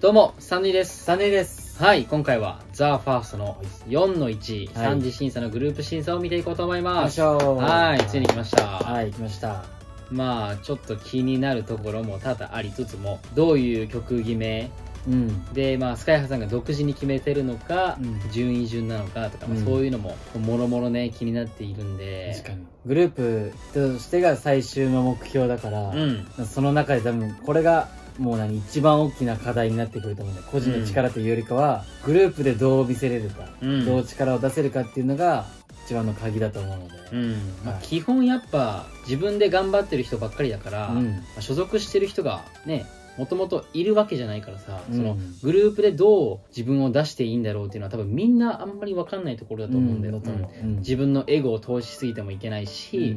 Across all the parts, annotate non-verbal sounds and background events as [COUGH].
どうも、サンディです。サネです。はい、今回は、ザ・ファーストの4の1、はい3次審査のグループ審査を見ていこうと思います。はい、ついに来ました。はい、来ました。まあ、ちょっと気になるところも多々ありつつも、どういう曲決め？うん。で、まあ、スカイハさんが独自に決めてるのか、うん順位順なのかとか、まあうんそういうのも、もろもろね、気になっているんで。確かに。グループとしてが最終の目標だから、うん。その中で多分これがもう何一番大きな課題になってくると思うんだよ。個人の力というよりかは、グループでどう見せれるか、うん。どう力を出せるかっていうのが一番の鍵だと思うので、うん。まあはい基本やっぱ自分で頑張ってる人ばっかりだから、うん。まあ所属してる人がねもともといるわけじゃないからさ、うん。そのグループでどう自分を出していいんだろうっていうのは多分みんなあんまり分かんないところだと思うんだよ、だと思ううん。自分のエゴを通しすぎてもいけないし、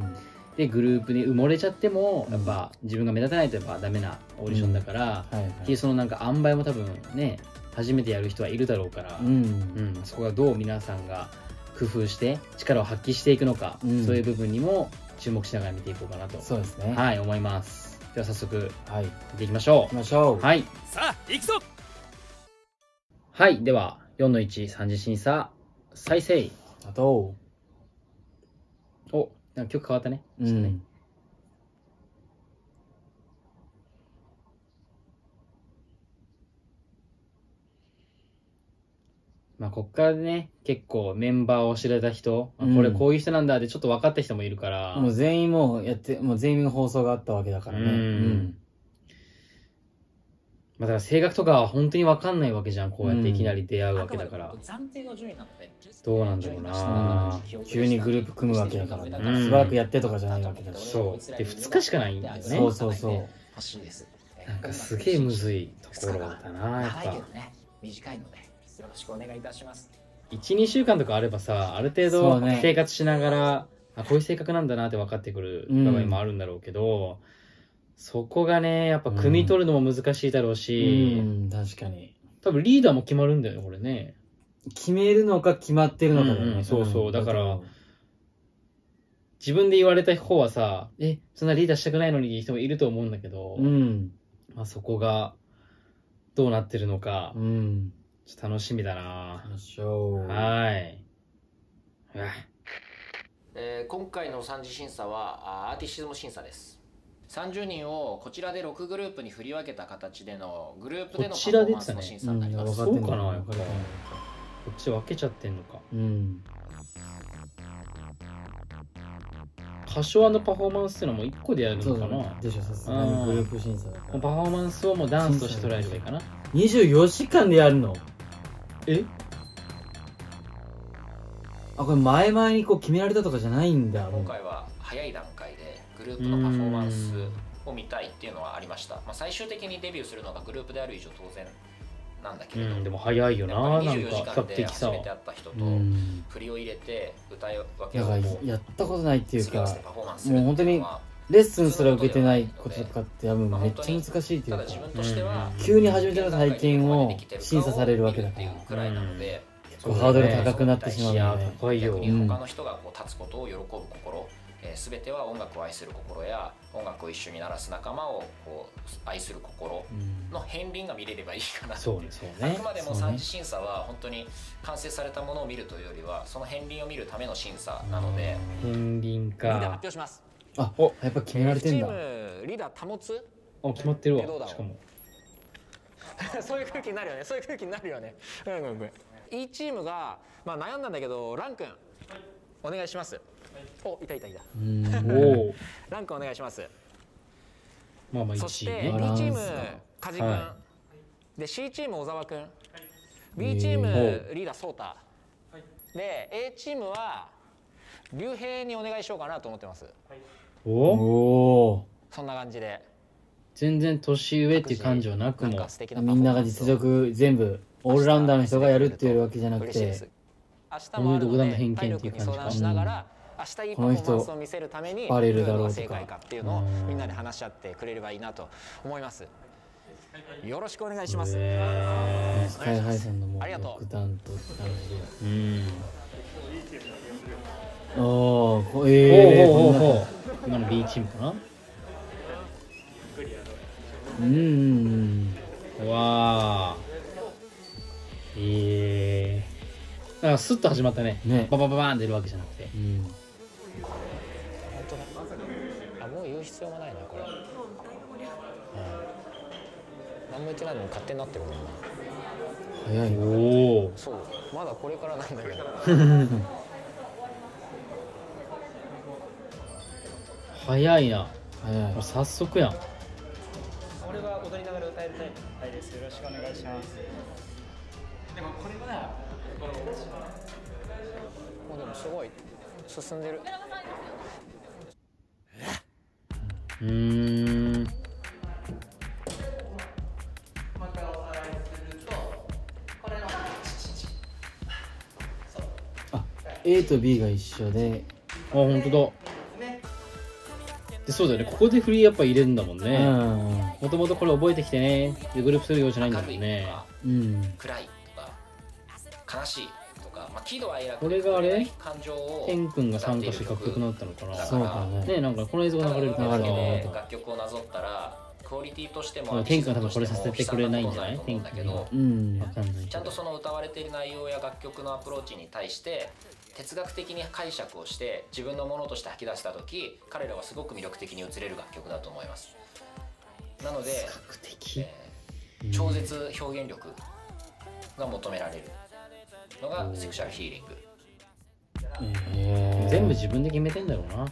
でグループに埋もれちゃってもやっぱ自分が目立たないとやっぱダメなオーディションだから、はいはい。っていうそのなんか塩梅も多分ね初めてやる人はいるだろうから、うん。うん、そこがどう皆さんが工夫して力を発揮していくのか、うん。そういう部分にも注目しながら見ていこうかなと、そうですね。はい、思います。では早速はい、見ていきましょ行きましょう。うはい。さあ行くぞ。はい。では4の1三次審査再生。あとおなんか曲変わったね。うちょっとね。んまあこっからね結構メンバーを知られた人、あうん。これこういう人なんだってちょっと分かった人もいるから。もう全員もうやってもう全員放送があったわけだからね。うんまあ、だから性格とかは本当に分かんないわけじゃんこうやっていきなり出会うわけだから、暫定の順位なので。どうなんだろうな。急にグループ組むわけだからね、うんしばらくやってとかじゃないわけだしそうで2日しかないんだよね。そうそうそう。欲しいですなんかすげえむずいところだなやっぱ。短いのでよろしくお願いいたします。12週間とかあればさある程度生活しながら、あこういう性格なんだなって分かってくる場合もあるんだろうけど、そこがねやっぱ汲み取るのも難しいだろううし、ん確かに。多分リーダーも決まるんだよねこれね。決めるのか決まってるのかだよね、うんうんそうそう。ん。だからと自分で言われた方はさえそんなリーダーしたくないのに人もいると思うんだけど、うん。まあ、そこがどうなってるのか、うん。ちょっと楽しみだな。はい。えー今回の三次審査はあアーティシズム審査です30人をこちらで6グループに振り分けた形でのグループでのパフォーマンスの審査になります、そうかな。分やっぱこっち分けちゃってんのか。うん。歌唱のパフォーマンスっていうのはもう1個でやるのかな。でしょさすがにグループ審査だかパフらォーマンスをもうダンスとして捉えればいいかな。24時間でやるの？え？あこれ前々にこう決められたとかじゃないんだ。今回は早い段階でグループのパフォーマンスを見たいっていうのはありました、まあ、最終的にデビューするのがグループである以上当然なんだけれど、うんでも早いよななん24時か比較間で的さ初めて会った人とうん振りを入れて歌い分けをやったことないっていうかもう本当にレッスンすら受けてないこととかって多分めっちゃ難しいっていうか急に始めての体験を審査されるわけだから。くらいなので、ハードル高くなってしまうよね高い他の人がこう立つことを喜ぶ心、えー、全ては音楽を愛する心や音楽を一緒に鳴らす仲間をこう愛する心うん。の片鱗が見れればいいかなっう。ねそうね。あくまでも三次審査は本当に完成されたものを見るというよりはその片鱗を見るための審査なので。片鱗リーダー発か表します。あおやっぱ決められてんだ。チームリーダー保つ？あ決まってるえどうだ？ろうわしかも。[LAUGHS] そういう空気になるよね。そういう空気になるよね。うんうんうん。いいチームが、まあ、悩んだんだけどラン君お願いしますおいたいたい。た [LAUGHS] ラン君お願いします。まあまあそし1位て B スチームだ梶君、はで C チーム小沢君。B チームおリーダー颯太で A チームは竜兵にお願いしようかなと思ってます。おおおそんな感じで。全然年上っていう感じはなくもみんなが実力全部オールラウンダーの人がやるっていうわけじゃなくて。明日もあるの独断ので偏見っていう感じか。体力に相談しながら明日いいパフォーマンスを見せるためにバレるだろうと正解かっていうのをみんなで話し合ってくれればいいなと思います。よろしくお願いします。スカイハイさんのもうありがとううんじで。おおこほうええほうほうほう今の B チームかな。うん。うん。うん。うわーええだからスッと始まったねねババババーン出るわけじゃなくてうん本当だ。あもう言う必要もないなこれ、うん、何も言ってないのに勝手になってるもんな早い。おおそう。まだこれからなんだけど。[LAUGHS] 早いな。早い。早速やん。俺は踊りながら歌えるタイプはいです。よろしくお願いします。でもこれはもうでもすごい進んでる。うー。ん。あ A と B が一緒で。あ本当だ。でそうだよね。ここで振りやっぱ入れるんだもんうねん。もともとこれ覚えてきてね。でグループするようじゃないんだもんね。うん暗いとか悲しい喜怒哀楽これがあれ？感情をケン君が参加して楽曲になったのかな。そうかね。ねなんかこの映像が流れるから楽曲をなぞったらクオリティとしてうもん天下多分これさせてくれないんじゃない？悲惨なことだと思うんだけどうん。わかんないちゃんとその歌われている内容や楽曲のアプローチに対して哲学的に解釈をして自分のものとして吐き出した時彼らはすごく魅力的に映れる楽曲だと思います。なので、的？えー超絶表現力が求められるのがセクシャルヒーリングへー。全部自分で決めてんだろうな。うん。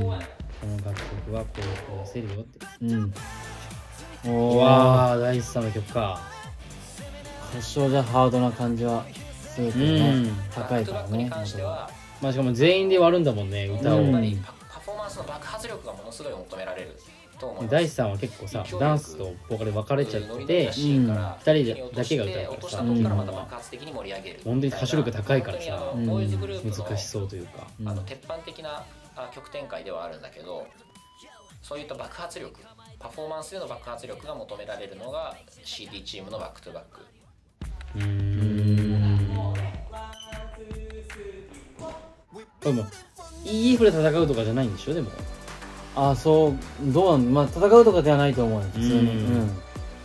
この楽曲はこうこせるよって。うん。うおおわー大地さんの曲か。歌唱じゃハードな感じはするけどね。うん。高いからね。まあしかも全員で割るんだもんね歌を、うん。パパフォーマンスの爆発力がものすごい求められる大地さんは結構さダンスとボーカル分かれちゃっててうん。二人だけが歌うからさ落とした時からまた爆発的に盛り上げる。本当に歌唱力高いからさ。本当にあのボーイズグループの難しそうというか。うんあの鉄板的なあ曲展開ではあるんだけどそういった爆発力パフォーマンスでの爆発力が求められるのが CD チームのバックトゥバック。うーん。でも EF で戦うとかじゃないんでしょ？でもあそうどうなんまあ戦うとかではないと思うよ普通に。うん。うん。だ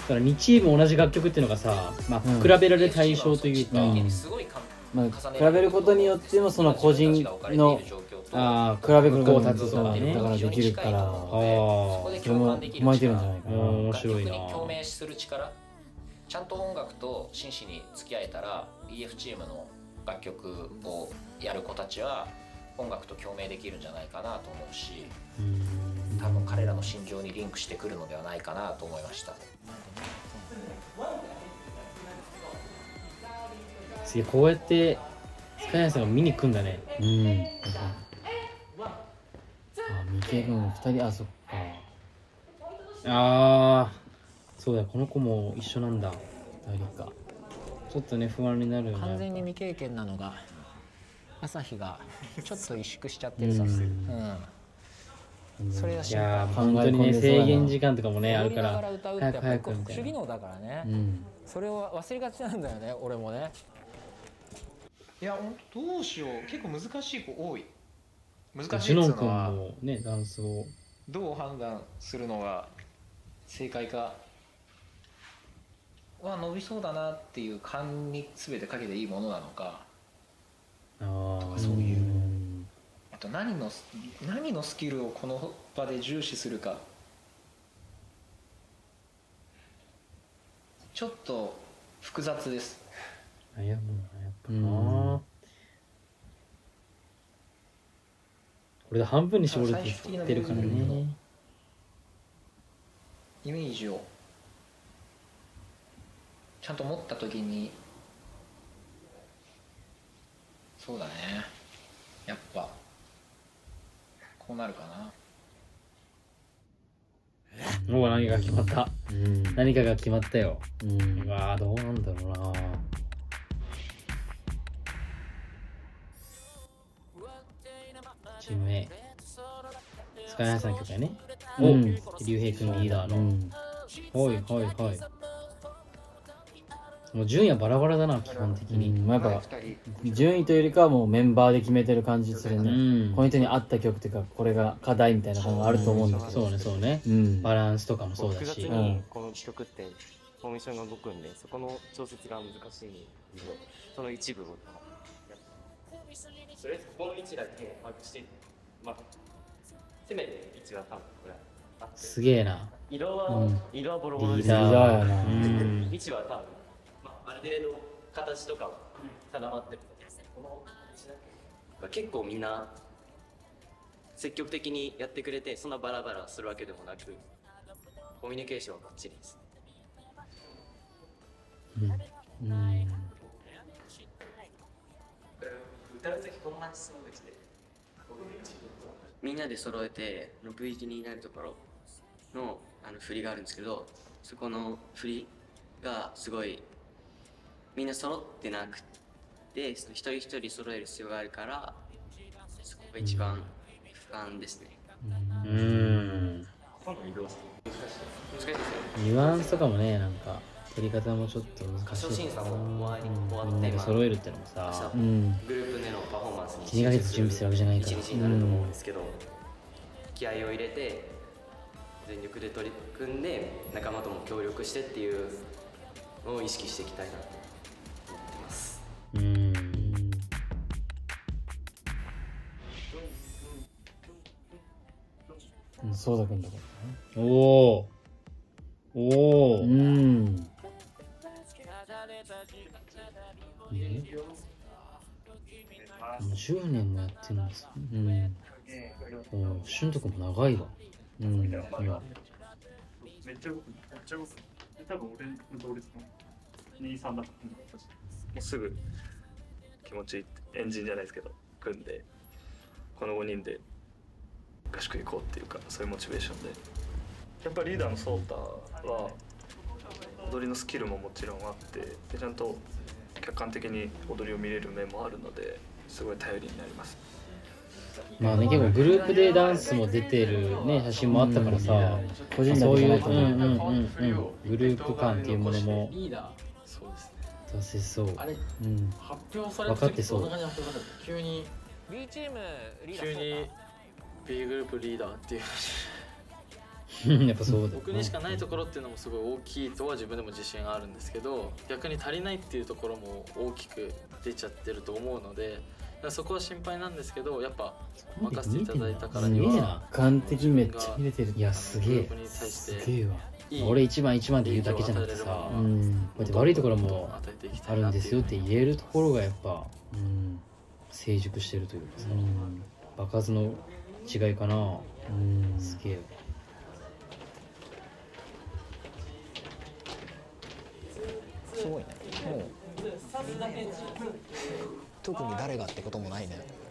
から2チーム同じ楽曲っていうのがさ、まあ、うん。比べられる対象というか、うん。すごいかまあ比べることによってもその個人のああ比べることこうに立つとかねだからできるからあそこで共感できるそれも踏まえてるんじゃないかな。うん面白いな。楽曲に共鳴する力。ちゃんと音楽と真摯に付き合えたら EF チームの楽曲をやる子たちは音楽と共鳴できるんじゃないかなと思うしうん。多分彼らの心情にリンクしてくるのではないかなと思いました。すげえこうやってスカイアイさんが見に来んだね。うん。あ未経君二人あそっか。ああそうだよ。この子も一緒なんだ。二人か。ちょっとね不安になるよね完全に未経験なのが朝日がちょっと萎縮しちゃってるさ、ううん。んそれがい心配本当にね制限時間とかもねあるから。ら歌うって早くやっぱり早くみたいな。主技能だからね、うん。それを忘れがちなんだよね俺もね。いや本当どうしよう。結構難しい子多い。難しいっつうのは。もねダンスを。どう判断するのが正解かは伸びそうだなっていう勘に全てかけていいものなのかああそういう。あと何の何のスキルをこの場で重視するか。ちょっと複雑です。悩むなやっぱうなこれで半分に絞るって言ってるからね。イメージをちゃんと持った時にそうだね。やっぱ。こうなるかな。もう何かが決まった？うん。何かが決まったよ。うん。うわーどうなんだろうな。チーム A スカイハイさんの曲やね。おうん。竜兵君リーダーの、うん。はいはいはいもう順位はバラバラだな基本的うにんまあやっぱ順位というよりかはもうメンバーで決めてる感じするうね、ん。この人に合った曲っていうかこれが課題みたいなのがあると思うんだけどそうね。そうね。うん。バランスとかもそうだし。複雑うん。にこの曲ってフォーメーションが動くんでそこの調節が難しい。その一部を。とりあえずここの位置だけ把握してまあせめて位置は多分これすげえな。色は、うん色はボロボロですリーダーやなうん。位置は多分、まあ、ある程度形とかは定まってるんですねこの結構みんな積極的にやってくれてそんなバラバラするわけでもなくコミュニケーションはバッチリです。うん。歌う時こんなにすごいでみんなで揃えて V 字になるところのあの振りがあるんですけどそこの振りがすごいみんな揃ってなくてその一人一人揃える必要があるからそこが一番不安ですね。うん。難しいですよニュアンスとかもねなんか取り方もちょっと難しい。歌唱審査も終わり終揃えるってのも明さ日う。ん。グループでのパフォーマンスに1 2ヶ月準備するわけじゃないから。一日になると思うんですけど、気合を入れて全力で取り組んで仲間とも協力してっていうのを意識していきたいなとうん。うんそうだくんとかおおおお、うんえ10年もやってるんですうんおお俊斗君も長いわうんいやめっちゃ動くめっちゃ動く多分俺の同率の23だったうすぐ気持ちいいエンジンじゃないですけど組んでこの5人で合宿行こうっていうかそういうモチベーションで。やっぱりリーダーのソータは踊りのスキルももちろんあってでちゃんと客観的に踊りを見れる面もあるのですごい頼りになります。まあね結構グループでダンスも出てるね写真もあったからさ、個人だそういう、うんうん思ううんうん、グループ感っていうものも出せそう。ーあれうん。発表され分かってそんな感じで発表された急に B チームリーダー急に B グループリーダーっていう。[LAUGHS] やっぱそうだよ僕にしかないところっていうのもすごい大きいとは自分でも自信があるんですけど逆に足りないっていうところも大きく出ちゃってると思うのでそこは心配なんですけどやっぱ任せていただいたからにすげえ。なは客観的にめっちゃ見れてる。いやすげえ。すげえわ俺一番一番って言うだけじゃなくてさ影響を与えこうんうやって悪いところもあるんですよって言えるところがやっぱうん。成熟してるというかさ。うん。場数の違いかな。うん。すげえ。すごいね。もう。特に誰がってこともないね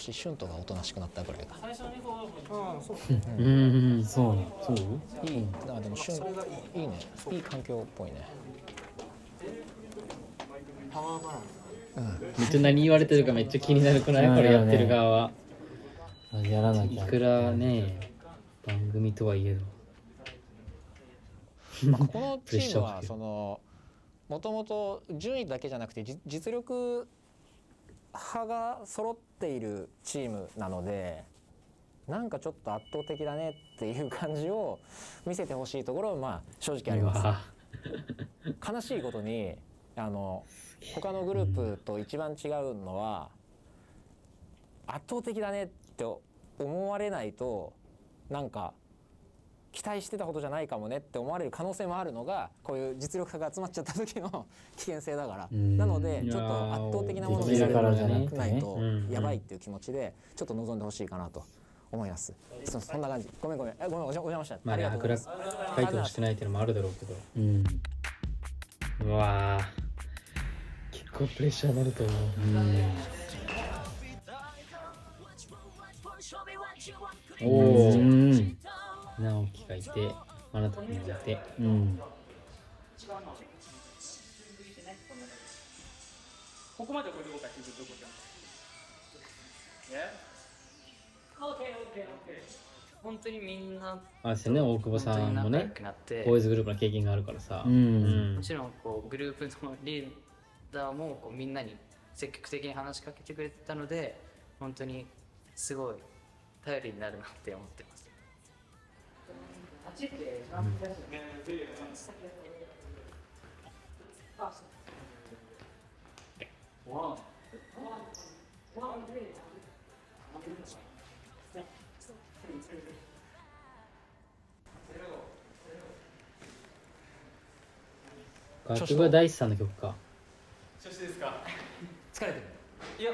少し春斗がおとなしくなったぐらいかうんうんそう。そう。いいだからでも春いいね。いい環境っぽいね。めっちゃ何言われてるかめっちゃ気になるくないうんこれやってる側は。やらないきゃ。くらね番組とはいえど。まあ、このチームは [LAUGHS] そのもともと順位だけじゃなくてじ実力派が揃っているチームなのでなんかちょっと圧倒的だねっていう感じを見せてほしいところはまあ正直あります。悲しいことにあの他のグループと一番違うのは圧倒的だねって思われないとなんか期待してたことじゃないかもねって思われる可能性もあるのがこういう実力派が集まっちゃった時の [LAUGHS] 危険性だから。うんなのでちょっと圧倒的なものを見せれじゃない？とうんやばいっていう気持ちでちょっと望んでほしいかなと思います。そそんな感じ。ごめんごめん。えごめんお邪お邪魔した。まあねありがとう白ございます。落書いてほしくないっていうのもあるだろうけど。うんうわー。結構プレッシャーになると思う。おおうんがいてあなた君がいてうんここまでこれで動かしてずっと動いてます？Yeah? Okay, okay, okay. 本当にみんなあれですよね大久保さんもねくなってボーイズグループの経験があるからさうんもちろんこうグループのリーダーもこうみんなに積極的に話しかけてくれてたので本当にすごい頼りになるなって思ってます楽曲は大地さんの曲か。調子ですか？疲れてる。いや。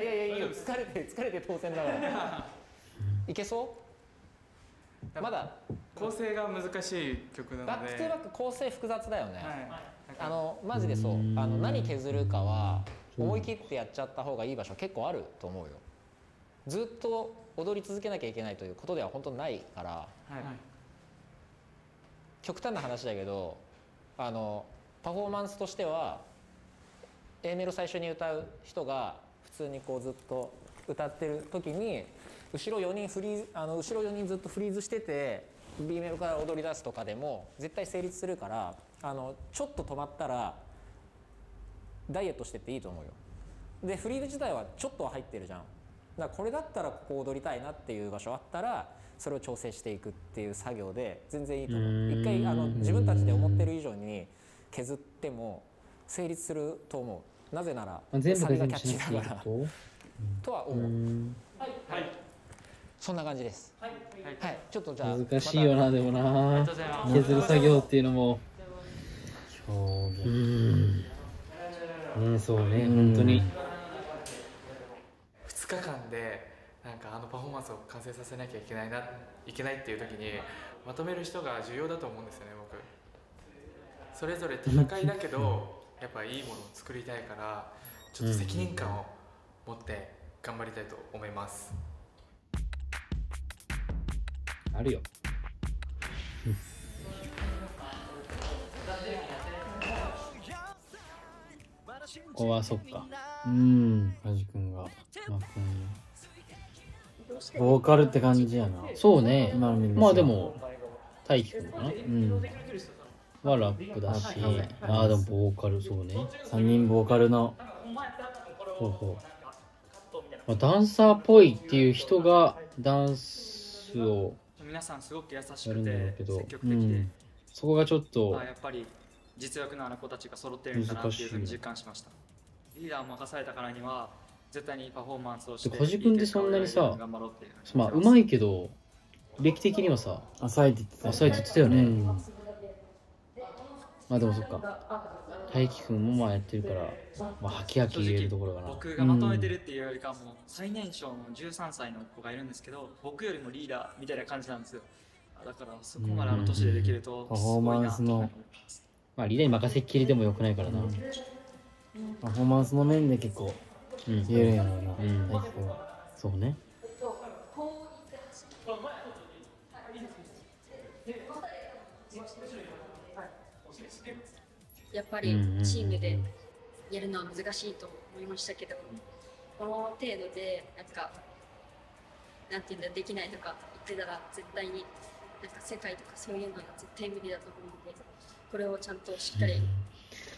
いやいやいや疲れて疲れて当然だから。[LAUGHS] いけそう？まだ。構成が難しい曲なので。バックトゥバック構成複雑だよね、はい。あのマジでそう。あの何削るかは思い切ってやっちゃった方がいい場所結構あると思うよ。ずっと踊り続けなきゃいけないということでは本当ないから。はい。極端な話だけどあのパフォーマンスとしては A メロ最初に歌う人が普通にこうずっと歌ってる時に後ろ4人フリーズあの後ろ4人ずっとフリーズしてて B メロから踊り出すとかでも絶対成立するからあのちょっと止まったらダイエットしてっていいと思うよ。でフリーズ自体はちょっとは入ってるじゃん。だからこれだったらここ踊りたいなっていう場所あったらそれを調整していくっていう作業で全然いいと思う。一回あの自分たちで思ってる以上に削っても成立すると思う。なぜならサビがキャッチーだから。ととはう思う。ん。はいそんな感じです。はい。はい。ちょっとじゃあ難しいよなでもな。削る作業っていうのも。表現うん。ねそうね。本当に。2日間でなんかあのパフォーマンスを完成させなきゃいけないないけないっていう時にまとめる人が重要だと思うんですよね僕。それぞれ戦いだけどやっぱいいものを作りたいからちょっと責任感を持って頑張りたいと思いますあるよ。ここはそっか。うんカジ君が。まあボーカルって感じやな。そうね。今のまあでも大輝くんかな。うん。はラップだし。ああでもボーカルそうね。3人ボーカルの。ほうほう、まあ、ダンサーっぽいっていう人がダンスを皆さんすごく優しくんだろうけど。て積極的で、うん。そこがちょっとあやっぱり実力のある子たちが揃ってるんだなっていうふうに実感しました。リーダーを任されたからには絶対にパフォーマンスをしてで梶君ってそんなにさまあうまいけど歴的にはさ浅いって言ってた浅いって言ってたよね、うん。まあでもそっか大輝くんもまあやってるから、まあ、ハキハキ言えるところかな。僕がまとめてるっていうよりかはもう最年少の13歳の子がいるんですけど僕よりもリーダーみたいな感じなんですよ。だからそこまであの年でできるとパフォーマンスのまあリーダーに任せっきりでもよくないからな、パフォーマンスの面で結構うん言えるんやろうな。うん。大輝君は。そうねやっぱりチームでやるのは難しいと思いましたけど、この程度でなんかなんていうんだできないとか言ってたら絶対になんか世界とかそういうのが絶対無理だと思うのでこれをちゃんとしっかり、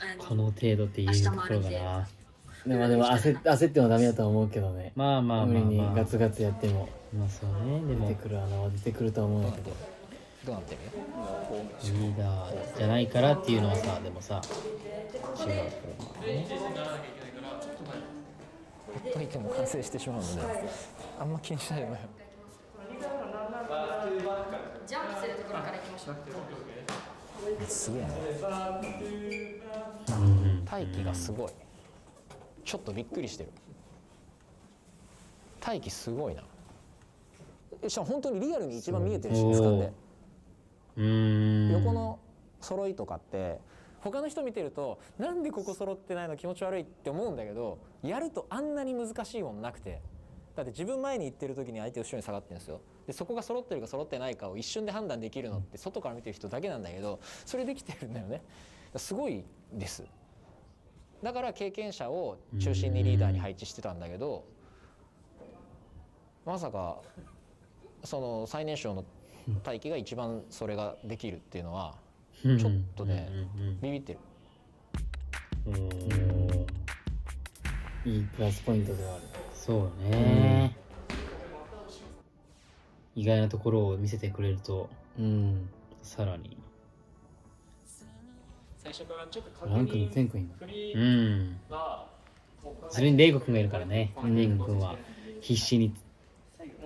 あのこの程度って言えるところがな。でもでも焦っ焦ってもダメだと思うけどね。まあまあまあ無理にまあガツガツやっても。まあそうね。でも出てくる穴は出てくると思うんだけどどうなってる？リーダーじゃないからっていうのはさでもさ違うからね。ほっといても完成してしまうのであんま気にしないでもらえジャンプするところからいきましょう。すげえな大気がすごい。ちょっとびっくりしてる。大気すごいな。えしかも本当にリアルに一番見えてるし掴んで。うん横の揃いとかって他の人見てるとなんでここ揃ってないの？気持ち悪いって思うんだけどやるとあんなに難しいもんなくて。だって自分前に行ってる時に相手後ろに下がってるんですよ。でそこが揃ってるか揃ってないかを一瞬で判断できるのって外から見てる人だけなんだけどそれできてるんだよね。すごいです。だから経験者を中心にリーダーに配置してたんだけどまさかその最年少の大輝が一番それができるっていうのはちょっとねビビってる。いいプラスポイントではある。そうね、意外なところを見せてくれるとうん。さらに。最初からちょっと確ランクの認全国に。フリうーん。はそれにレイコ君がいるからね。レイコ君は必死に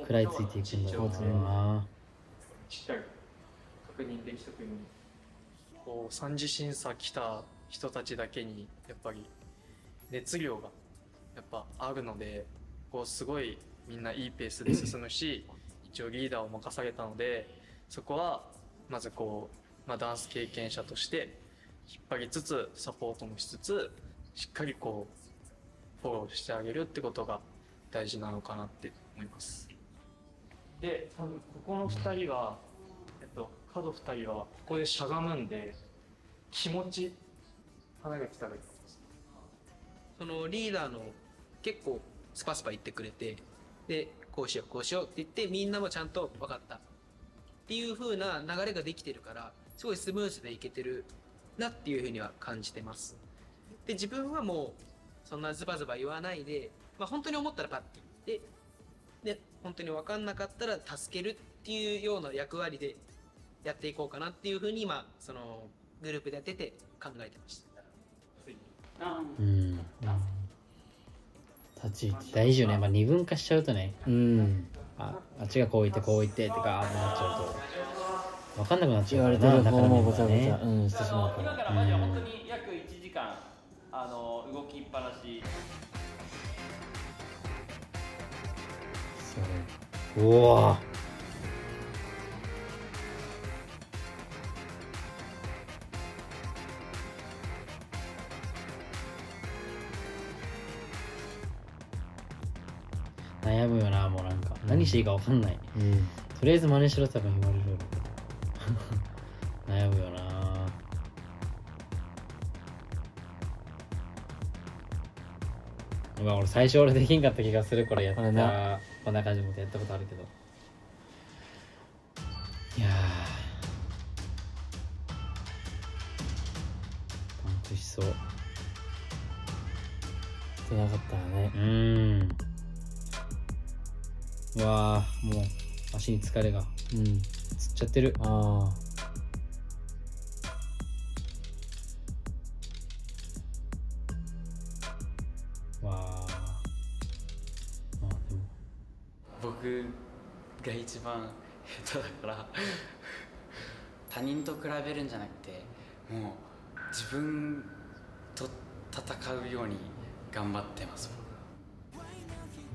食らいついていくんだろうなしっかり確認できとくようにこう三次審査来た人たちだけにやっぱり熱量がやっぱあるのでこうすごいみんないいペースで進むし一応リーダーを任されたのでそこはまずこう、まあ、ダンス経験者として引っ張りつつサポートもしつつしっかりこうフォローしてあげるってことが大事なのかなって思います。で多分ここの2人は、えっと、角2人はここでしゃがむんで気持ち花が来たらいいかもしそのリーダーの結構スパスパ言ってくれてでこうしようこうしようって言ってみんなもちゃんと分かった。っていう風な流れができてるからすごいスムーズでいけてるなっていう風には感じてます。で自分はもうそんなズバズバ言わないで、まあ、本当に思ったらパッて言って本当に分かんなかったら助けるっていうような役割でやっていこうかなっていう風に今そのグループでやってて考えてました。うん。立ち位置大事よね。まあ。二分化しちゃうとねうん。ああっちがこう言ってこう言ってとかあーってなっちゃうと分かんなくなっちゃうかられてる方もごちゃごちね。ゃうんしてしまうか今から。らマジで本当に約1時間あの動きっぱなしうわ。悩むよなもうなんか、何していいか分かんない、うん。とりあえず真似しろって多分言われる。よ [LAUGHS] 悩むよな。うわ俺最初俺できんかった気がするこれやった。これなこんな感じのことやったことあるけど。いやー。パンクしそう。ってなかったらね。うーん。うわーもう足に疲れが。うん。つっちゃってる。あわ番下手だから他人と比べるんじゃなくてもう自分と戦うように頑張ってます。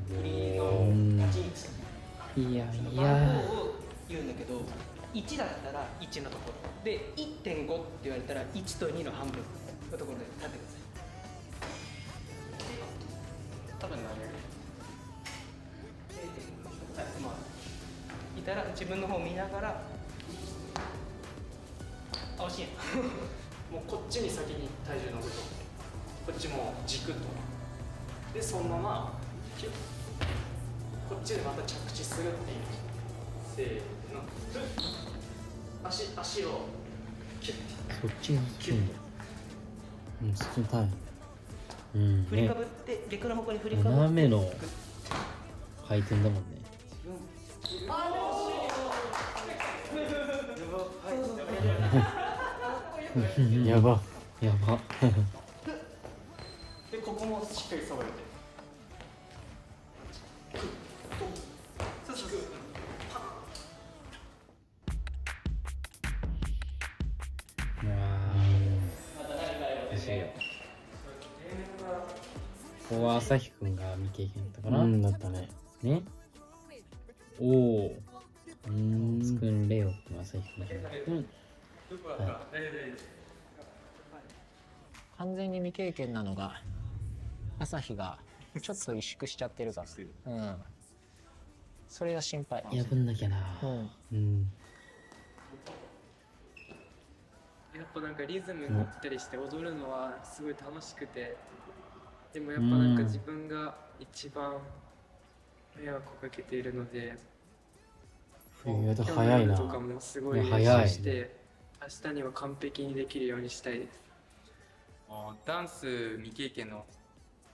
フリーの立ち位置いや。い番や号を言うんだけど1だったら1のところで1.5って言われたら1と2の半分のところで立ってください。多分投たら自分の方見ながらあ惜しい [LAUGHS] もうこっちに先に体重乗ると。こっちも軸と。でそのままキュッ。こっちでまた着地するっていう。せーの。足足をキュッ。てそっちにキュッ。うんそっちのタイうんね振りかぶって逆の方向に振りかぶって斜めの回転だもんねやば。やば。でここもしっかり揃えてここは朝日くんが未経験だったかな。うんだったね。ね。おお未経験なのが朝日がちょっと萎縮しちゃってるから。うん。それが心配。破んなきゃな。うん。うん。やっぱなんかリズムに乗ったりして踊るのはすごい楽しくて。でもやっぱなんか自分が一番迷惑をかけているので。意外と早いな。今日の夜とかもすごいして明日には完璧にできるようにしたいですダンス未経験の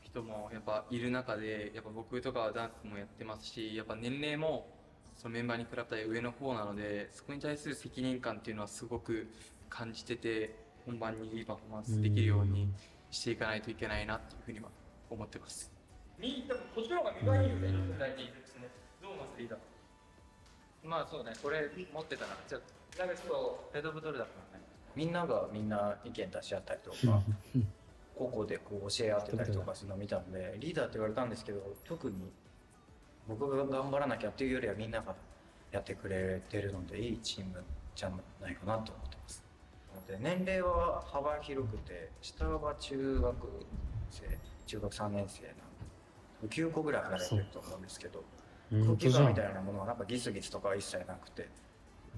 人もやっぱいる中でやっぱ僕とかはダンスもやってますしやっぱ年齢もそのメンバーに比べたら上の方なのでそこに対する責任感っていうのはすごく感じてて本番にいいパフォーマンスできるようにしていかないといけないなっていうふうには思ってます。み多分こっちの方が身がいいよね、大体ですね。どう思いますリーダー。まあそうね、これ持ってたら、じゃあ、なんかちょっとペットボトルだからね。みんながみんな意見出し合ったりとか、個々でこう教え合ってたりとかするのを見たんで、リーダーって言われたんですけど、特に僕が頑張らなきゃっていうよりはみんながやってくれてるので、いいチームじゃないかなと思ってます。で年齢は幅広くて、下は中学生、中学3年生なんで、9個ぐらい離れてると思うんですけど、う。ん空気感みたいなものはなんかギスギスとかは一切なくて、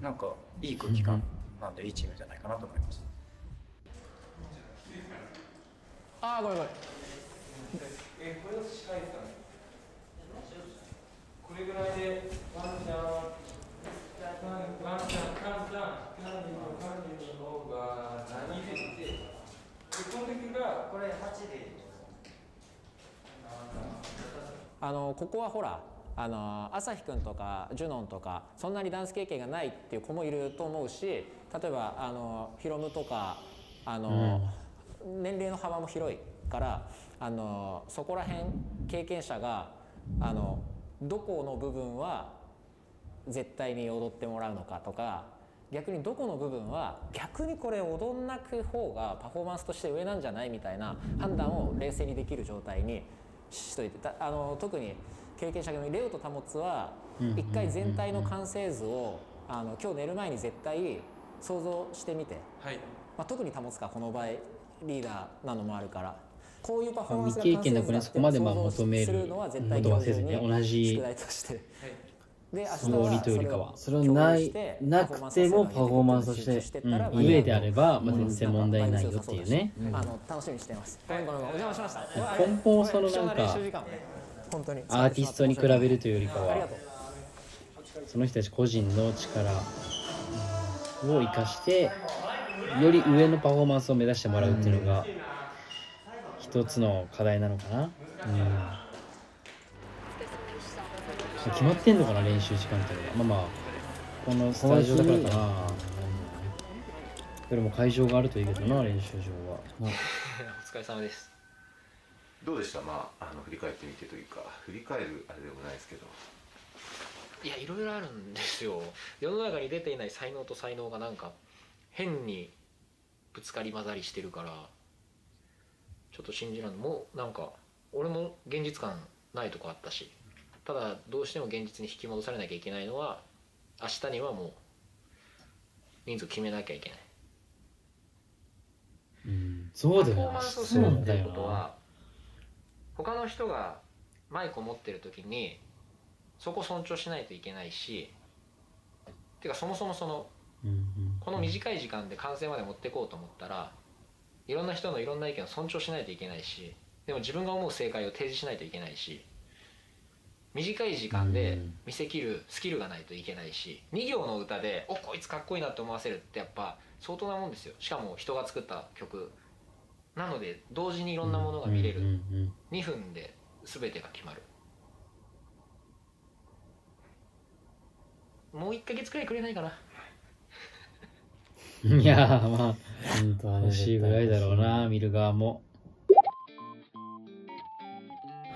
なんかいい空気感なんでいいチームじゃないかなと思います。ああごめんごめんえこれを近いですかね。これぐらいでワンちゃん、ワンちゃん、カンちゃん、カンニのカンニの方が何でって、でこの時がこれ8で。あのここはほらあの朝日くんとかジュノンとかそんなにダンス経験がないっていう子もいると思うし例えばあのヒロムとかあの、年齢の幅も広いからあのそこら辺経験者があのどこの部分は絶対に踊ってもらうのかとか逆にどこの部分は逆にこれ踊んなく方がパフォーマンスとして上なんじゃないみたいな判断を冷静にできる状態にしといてたあの特に経験者のレオとタモツはうん一回全体の完成図をあの今日寝る前に絶対想像してみて、まあ、特にタモツかこの場合リーダーなのもあるから。こういうパフォーマンスが未経験だとね完成図だってそこまでまあ求めることはせずに同じ宿題として。で明日はというよりかはそれをないなくてもパフォーマンスとしてうん上であればまあ全然問題ないよっていうね。あの楽しみにしています。ごめんごめんお邪魔しました。根本そのなんか本当に。アーティストに比べるというよりかはその人たち個人の力を生かしてより上のパフォーマンスを目指してもらうっていうのが一つの課題なのかな、うん、決まってんのかな練習時間ってまあまあこのスタジオだからかな。それも会場があるといいけどな練習場は、お疲れ様ですどうでした？まああの振り返ってみてというか振り返るあれでもないですけど。いやいろいろあるんですよ。世の中に出ていない才能と才能がなんか変にぶつかり混ざりしてるからちょっと信じらんもうなんか俺も現実感ないとこあったしただどうしても現実に引き戻されなきゃいけないのは明日にはもう人数決めなきゃいけない。そうだよなパフォーマンスをすそうるっていうだよな。ことは他の人がマイクを持ってる時にそこ尊重しないといけないしてかそもそもそのこの短い時間で完成まで持っていこうと思ったらいろんな人のいろんな意見を尊重しないといけないしでも自分が思う正解を提示しないといけないし短い時間で見せきるスキルがないといけないし2行の歌でおこいつかっこいいなって思わせるってやっぱ相当なもんですよ。しかも人が作った曲なので同時にいろんなものが見れる。2分で全てが決まる。もう1ヶ月くらいくれないかな。[LAUGHS] いやーまあ欲しいぐらいだろうな見る側も。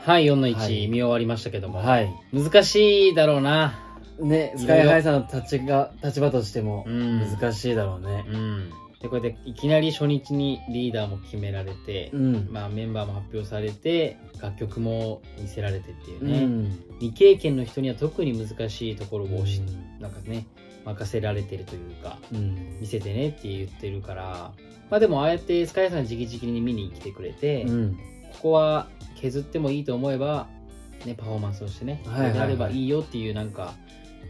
はい4の1、はい。見終わりましたけども、はい。難しいだろうな。ねスカイハイさんの立ちが立場としても難しいだろうね。うんでこれでいきなり初日にリーダーも決められて、うん。まあ、メンバーも発表されて楽曲も見せられてっていうね、うん。未経験の人には特に難しいところをし、なんかね任せられてるというか、うん。見せてねって言ってるからまあでもああやってスカイさん直々に見に来てくれて、うん。ここは削ってもいいと思えば、ね、パフォーマンスをしてね、はいはいはい。であればいいよっていうなんか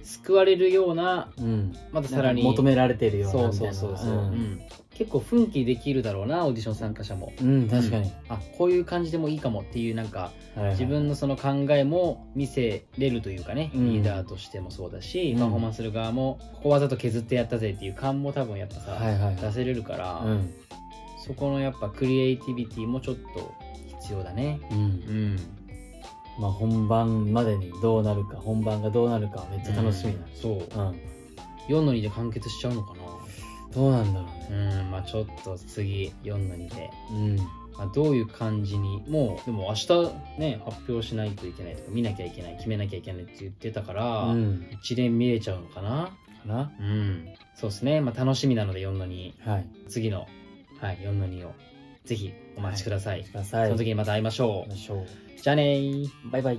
救われるような、うん。またさらに求められてるようなそうそうそうそう、うん。うん。結構奮起できるだろうなオーディション参加者も。うん確かに。あこういう感じでもいいかもっていうなんか、いはい。自分のその考えも見せれるというかね、うん。リーダーとしてもそうだし、うん。パフォーマンスする側もここわざと削ってやったぜっていう感も多分やっぱさ、はいはいはい。出せれるから、うん。そこのやっぱクリエイティビティもちょっと必要だね。うん。うんまあ本番までにどうなるか本番がどうなるかめっちゃ楽しみな、そう、うん、4の2で完結しちゃうのかな？どうなんだろうね。うんまあちょっと次4の2で、うん。まあ、どういう感じにもうでも明日ね発表しないといけないとか見なきゃいけない決めなきゃいけないって言ってたから、うん。一連見れちゃうのかな？かな？うん。そうですね。まあ楽しみなので4の2はい。次の、はい、4の2を。ぜひお待ちください、ください。その時にまた会いましょう。ましょうじゃあねー。バイバイ。